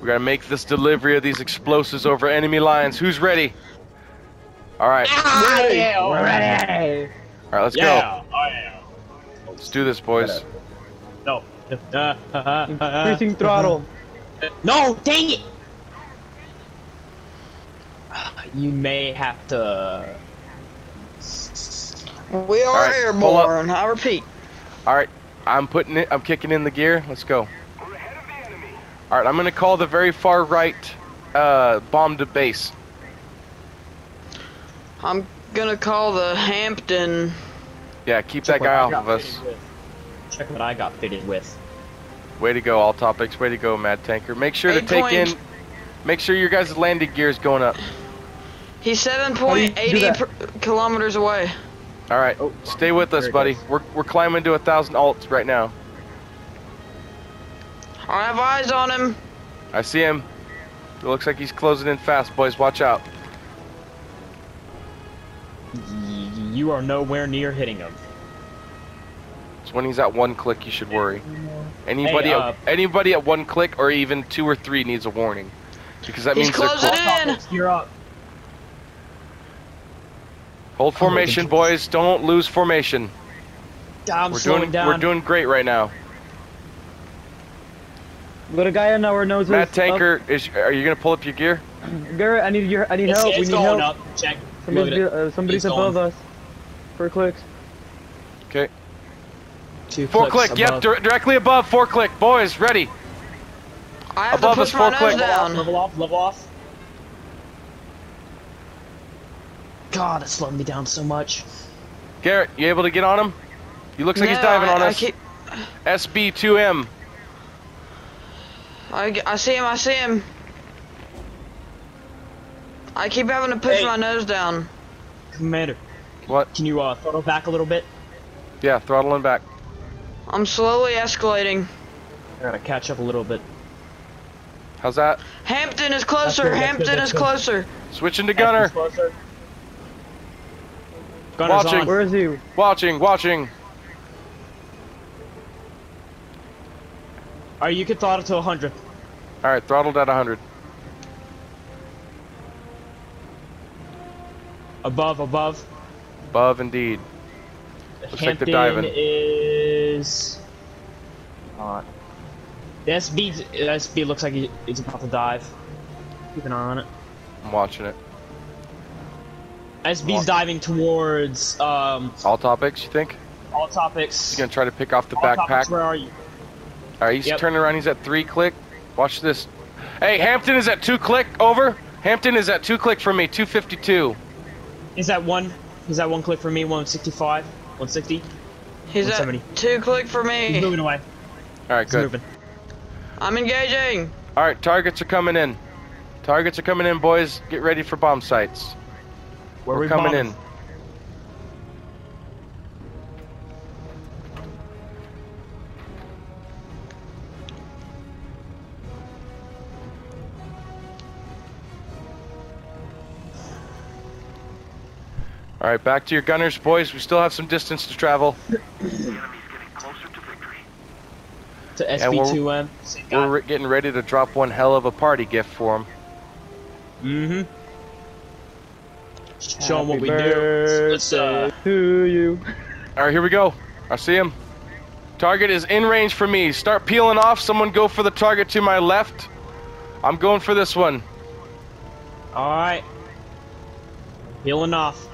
We gotta make this delivery of these explosives over enemy lines. Who's ready? All right, Ah, yeah, We're ready. all right, let's yeah, I am. go. Let's do this, boys. No. Increasing throttle. no, dang it! You may have to. We are Alright, pull airborne. I repeat. All right, I'm putting it. I'm kicking in the gear. Let's go. All right, I'm gonna call the very far right uh, bomb to base. I'm gonna call the Hampden. Yeah, keep that guy off of us. Check what I got fitted with. Way to go, all topics. Way to go, Mad Tanker. Make sure to take points. in. Make sure your guys' landing gear is going up. He's How do you do 7.80 kilometers away. All right, Oh, stay with us, buddy. We're we're climbing to a thousand alts right now. I have eyes on him. I see him. It looks like he's closing in fast, boys. Watch out. You are nowhere near hitting him. It's when he's at one click you should worry. Anybody Hey, uh, at, anybody at one click or even two or three needs a warning, because that He's means they're closing close. in. You're up. Hold formation, boys. Don't lose formation. I'm we're slowing doing down. we're doing great right now. Got a guy on our noses. Matt Tanker, is are you gonna pull up your gear? Garrett, I need your. I need It's, help. it's we need going help. up. Check. Somebody's, be- uh, somebody's above going. us. Four clicks. Okay. Two Four clicks click. Yep, above. dir- directly above. Four click. Boys, ready. I have Above to us, push my four nose click. down. Level off, level off. God, it's slowing me down so much. Garrett, you able to get on him? He looks like he's diving I, on I us. keep- SB2M. I, I see him. I see him. I keep having to push Hey. my nose down. Commander, What? can you uh, throttle back a little bit? Yeah, throttling back. I'm slowly escalating. I gotta catch up a little bit. How's that? Hampden is closer. good, that's good, Hampden is good. closer. Switching to gunner. Closer. Gunner's Watching. on. Where is he? Watching, watching. Alright, you can throttle to 100. All right, throttled at 100. Above, above. Above indeed. Looks like Hampden they're diving. is... Uh, the SB, the SB looks like he- he's about to dive. Keep an eye on it. I'm watching it. SB's Walk. diving towards um, All topics, you think? all topics. He's gonna try to pick off the all backpack. topics, where are you? All right, he's Yep. turning around. He's at three click. Watch this. Hey, Hampden is at two click. Over. Hampden is at two click from me. 252. Is that one? Is that one click for me? 165? 160? He's at 170. two click for He's me. moving away. All right, He's good. moving. I'm engaging. All right, targets are coming in. Targets are coming in, boys. Get ready for bomb sights. Where We're we coming bombing? in. All right, back to your gunners, boys. We still have some distance to travel. The enemy's getting closer to And we're- SB2M. We're re- getting ready to drop one hell of a party gift for them. Mm-hmm. Show 'em what we do. Let's, uh, to you. All right, here we go. I see him. Target is in range for me. Start peeling off. Someone go for the target to my left. I'm going for this one. Alright. Peeling off.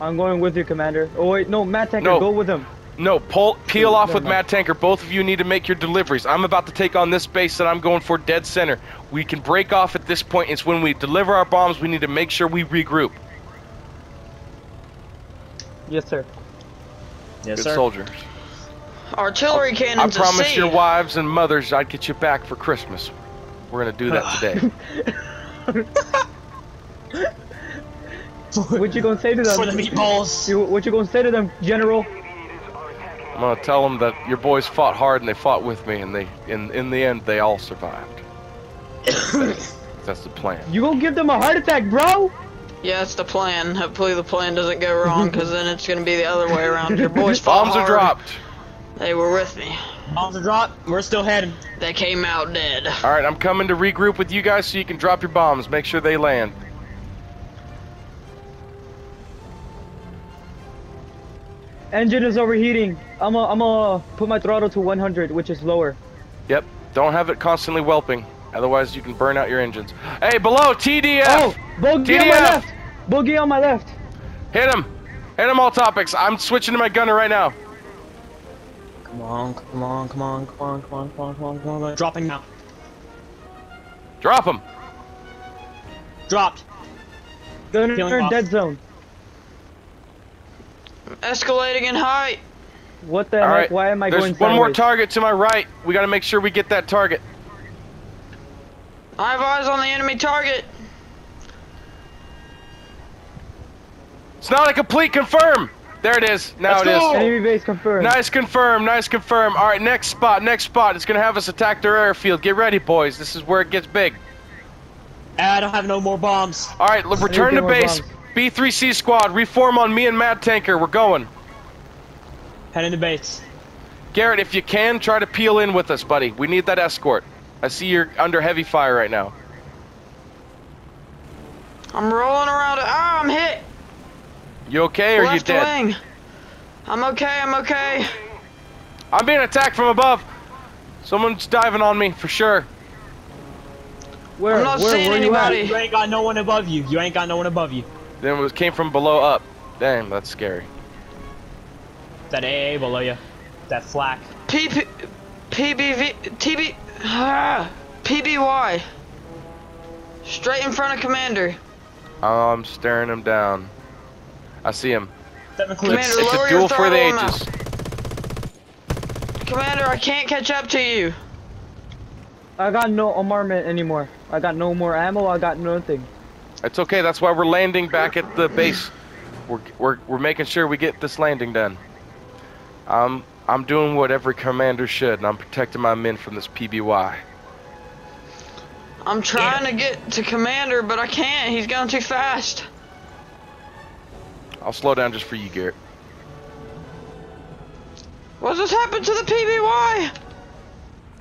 I'm going with you, Commander. Oh wait, no, Matt Tanker, No. go with him. No, pull, peel off with mind. Mad Tanker. Both of you need to make your deliveries. I'm about to take on this base that I'm going for dead center. We can break off at this point. It's when we deliver our bombs. We need to make sure we regroup. Yes, sir. Yes, sir. Good sir. soldiers. Artillery I cannons at promised your wives and mothers I'd get you back for Christmas. We're gonna do that today. What you gonna say to them? For the meatballs. You, what you gonna say to them, General? I'm gonna tell them that your boys fought hard and they fought with me, and they, in in the end, they all survived. That's the plan. You gonna give them a heart attack, bro? Yeah, that's the plan. Hopefully the plan doesn't go wrong, because then it's gonna be the other way around. Your boys fought Bombs are dropped. They were with me. Bombs are dropped. We're still heading. They came out dead. All right, I'm coming to regroup with you guys so you can drop your bombs. Make sure they land. Engine is overheating. I'm gonna I'm gonna put my throttle to 100, which is lower. Yep. Don't have it constantly whelping. Otherwise, you can burn out your engines. Hey, below TDF. Oh, bogey on my left. Bogey on my left. Hit him. Hit him all topics. I'm switching to my gunner right now. Come on, come on, come on, come on, come on, come on, come on, come on. Dropping now. Drop him. Dropped. Gunner dead zone. Escalating in height. What the All heck? right. Why am I There's going one more target to my right. We got to make sure we get that target. I have eyes on the enemy target. It's not a complete confirm. There it is. Now Let's it is. go. Enemy base confirmed. Nice confirm, nice confirm. All right, next spot, next spot. It's gonna have us attack their airfield. Get ready, boys. This is where it gets big. I don't have no more bombs. All right, look, return to base. bombs. B3C squad, reform on me and Mad Tanker. We're going. Heading to base. Garrett, if you can, try to peel in with us, buddy. We need that escort. I see you're under heavy fire right now. I'm rolling around it. Ah, I'm hit. You okay or you Left dead? wing. I'm okay. I'm okay. I'm being attacked from above. Someone's diving on me for sure. Where? I'm not where, seeing where you at? anybody. You ain't got no one above you. You ain't got no one above you. Then it was, came from below up. Damn, that's scary. That AA below you. That flak. P P PBV TB ah, PBY. Straight in front of commander. Oh, I'm staring him down. I see him. Commander, It's lower a your duel for the throttle on ages. Commander, I can't catch up to you. I got no armament anymore. I got no more ammo. I got nothing. It's okay. That's why we're landing back at the base. We're we're we're making sure we get this landing done. Um, I'm doing what every commander should, and I'm protecting my men from this PBY. I'm trying to get to commander, but I can't. He's going too fast. I'll slow down just for you, Garrett. What's just happened to the PBY?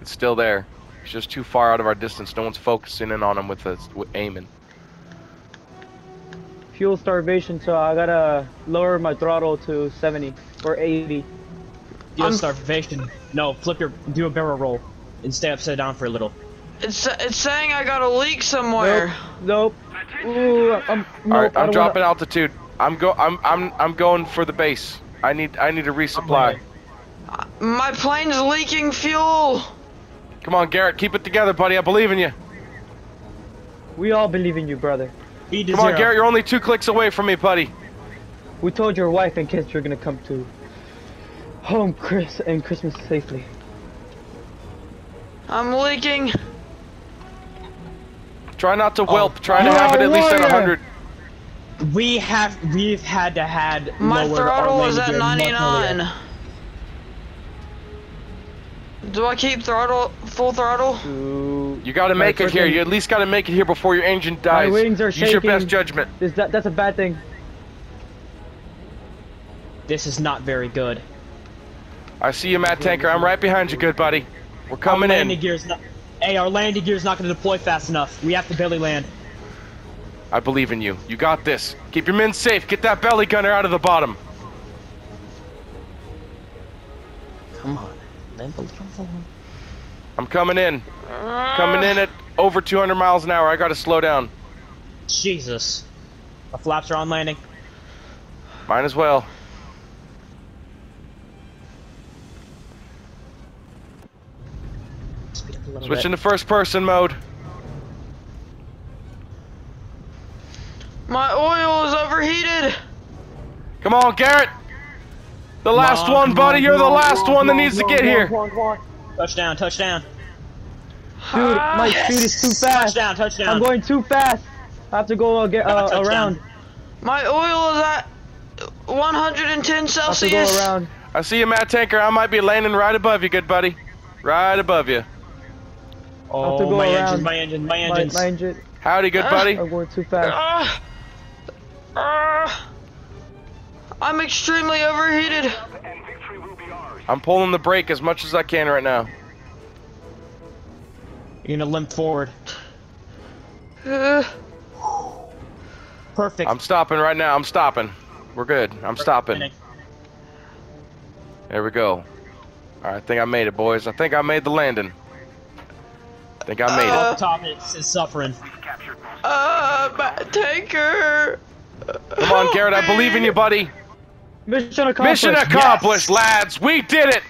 It's still there. It's just too far out of our distance. No one's focusing in on him with us with aiming. Fuel starvation, so I gotta lower my throttle to 70 or 80. Fuel I'm- starvation. No, flip your, do a barrel roll, and stay upside down for a little. It's it's saying I got a leak somewhere. Nope. Ooh, I'm, nope, All right, I I'm dropping wanna- altitude. I'm go. I'm I'm I'm going for the base. I need I need a resupply. My plane's leaking fuel. Come on, Garrett, keep it together, buddy. I believe in you. We all believe in you, brother. Speed to Come on, zero. Garrett. You're only two clicks away from me, buddy. We told your wife and kids you're gonna come to home, Chris, and Christmas safely. I'm leaking. Try not to Oh. whelp. Try to have it at least at warrior. 100. We have, we've had to had My lowered our throttle is at gear much 99. Do I keep throttle full throttle? Ooh. You gotta make it here. You at least gotta make it here before your engine dies. My wings are Use your best judgment. Is that that's a bad thing? This is not very good. I see you, Matt Tanker. I'm right behind you, good buddy. We're coming our landing in. Gear's not, hey, our landing gear's not going to deploy fast enough. We have to belly land. I believe in you. You got this. Keep your men safe. Get that belly gunner out of the bottom. I'm coming in. Coming in at over 200 miles an hour. I gotta slow down. Jesus. The flaps are on landing. Might as well. Speed up a little Switching bit. to first person mode. My oil is overheated. Come on, Garrett. The last Come on, one, buddy. on, You're come the last come on, one that on, needs to get on, here. come on, come on. Touchdown, touchdown. Dude, my Ah, speed is too fast. Touchdown, touchdown. I'm going too fast. I have to go uh, get, uh, around. My oil is at 110 Celsius. I have to go Celsius. around. I see you, Matt Tanker. I might be landing right above you, good buddy. Right above you. Oh, to go my around. engine, my engine, my My, engines. my engine. Howdy, good Ah. buddy. I'm going too fast. Ah. Ah. I'm extremely overheated. and victory will be ours. I'm pulling the brake as much as I can right now. You're gonna limp forward. Uh, Perfect. I'm stopping right now. I'm stopping. We're good. I'm stopping. There we go. Alright, I think I made it, boys. I think I made the landing. I think I made Uh, it. Up top, it's, it's suffering. uh, my tanker. Come on, Garrett. I believe in you, buddy. Mission accomplished. Mission accomplished, lads. We did it.